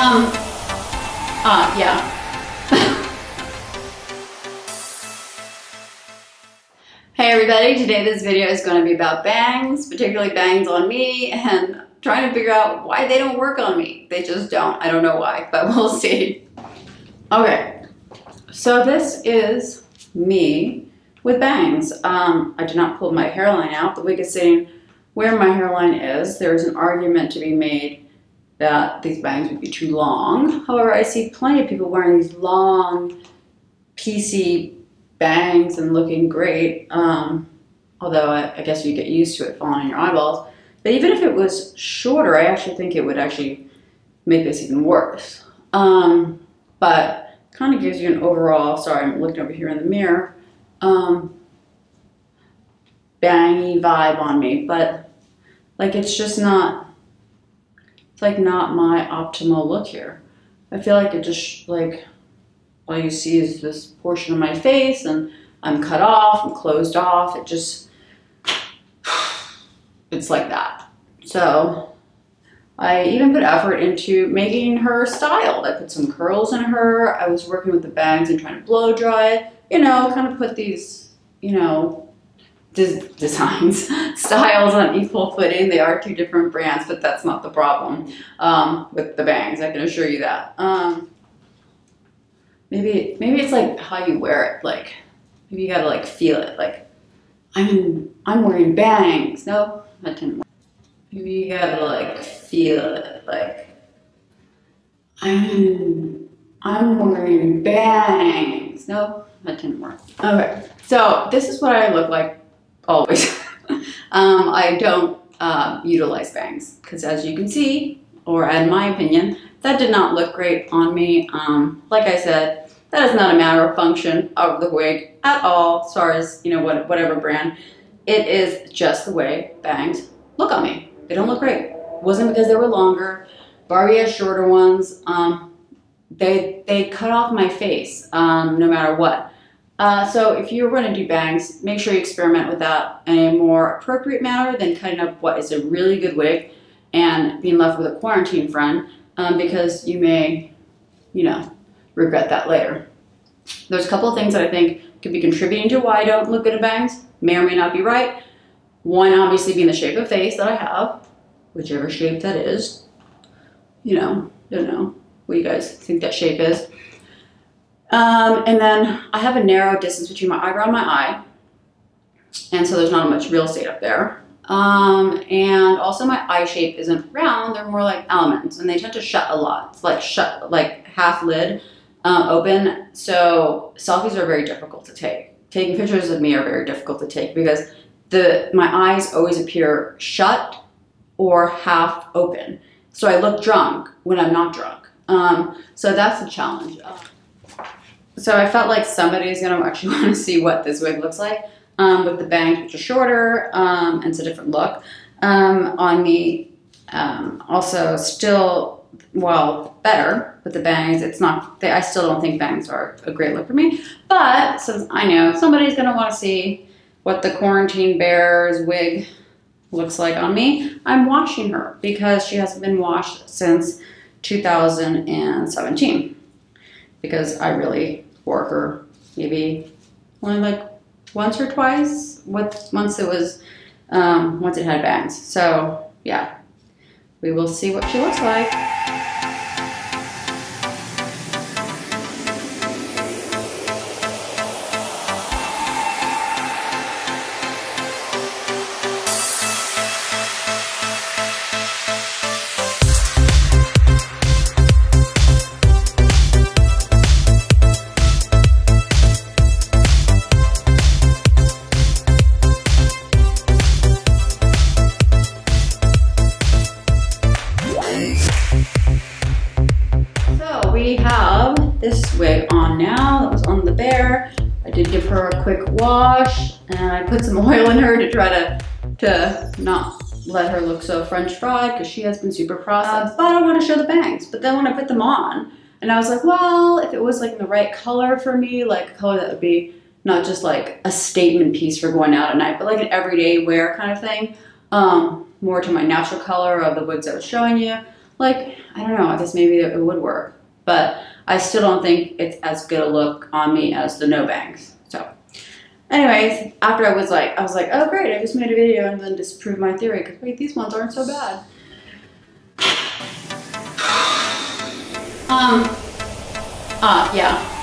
Um, uh, yeah. hey everybody, today this video is going to be about bangs, particularly bangs on me, and trying to figure out why they don't work on me. They just don't. I don't know why, but we'll see. Okay, so this is me with bangs. Um, I did not pull my hairline out. The wig is sitting where my hairline is. There's an argument to be made that these bangs would be too long. However, I see plenty of people wearing these long, piecey bangs and looking great. Um, although I, I, guess you get used to it falling on your eyeballs. But even if it was shorter, I actually think it would actually make this even worse. Um, but kind of gives you an overall, sorry, I'm looking over here in the mirror, um, bangy vibe on me. But like, it's just not it's like not my optimal look here. I feel like it just like all you see is this portion of my face and I'm cut off and closed off. It just, it's like that. So I even put effort into making her styled. I put some curls in her. I was working with the bangs and trying to blow dry. You know, kind of put these, you know, des designs, styles on equal footing. They are two different brands, but that's not the problem um, with the bangs. I can assure you that. Um, maybe maybe it's like how you wear it. Like maybe you gotta like feel it. Like I'm I'm wearing bangs. No, that didn't work. Maybe you gotta like feel it. Like I'm I'm wearing bangs. No, that didn't work. Okay, so this is what I look like always. um, I don't uh, utilize bangs because as you can see, or in my opinion, that did not look great on me. Um, like I said, that is not a matter of function of the wig at all, as far as, you know, what, whatever brand. It is just the way bangs look on me. They don't look great. It wasn't because they were longer. Barbie has shorter ones. Um, they, they cut off my face um, no matter what. Uh, so if you're going to do bangs, make sure you experiment with that in a more appropriate manner than cutting up what is a really good wig and being left with a quarantine friend um, because you may, you know, regret that later. There's a couple of things that I think could be contributing to why I don't look good at bangs. May or may not be right. One obviously being the shape of face that I have, whichever shape that is. You know, I don't know what you guys think that shape is. Um, and then I have a narrow distance between my eyebrow and my eye. And so there's not much real estate up there. Um, and also my eye shape isn't round, they're more like almonds and they tend to shut a lot. It's like shut, like half lid um, open. So selfies are very difficult to take. Taking pictures of me are very difficult to take because the my eyes always appear shut or half open. So I look drunk when I'm not drunk. Um, so that's a challenge. So I felt like somebody's gonna actually want to see what this wig looks like um, with the bangs, which are shorter, um, and it's a different look um, on me. Um, also, still, well, better with the bangs. It's not, I still don't think bangs are a great look for me, but since I know somebody's gonna want to see what the quarantine bears wig looks like on me, I'm washing her because she hasn't been washed since 2017 because I really wore her maybe only like once or twice. What once it was um, once it had bangs. So yeah, we will see what she looks like. Did give her a quick wash and I put some oil in her to try to, to not let her look so french fried because she has been super processed. Uh, but I want to show the bangs. But then when I put them on and I was like, well, if it was like the right color for me, like a color that would be not just like a statement piece for going out at night, but like an everyday wear kind of thing, um, more to my natural color of the wigs I was showing you, Like, I don't know, I guess maybe it would work. But I still don't think it's as good a look on me as the no bangs. So, anyways, after I was like, I was like, oh great, I just made a video and then disproved my theory. Because wait, these ones aren't so bad. Um, uh, yeah.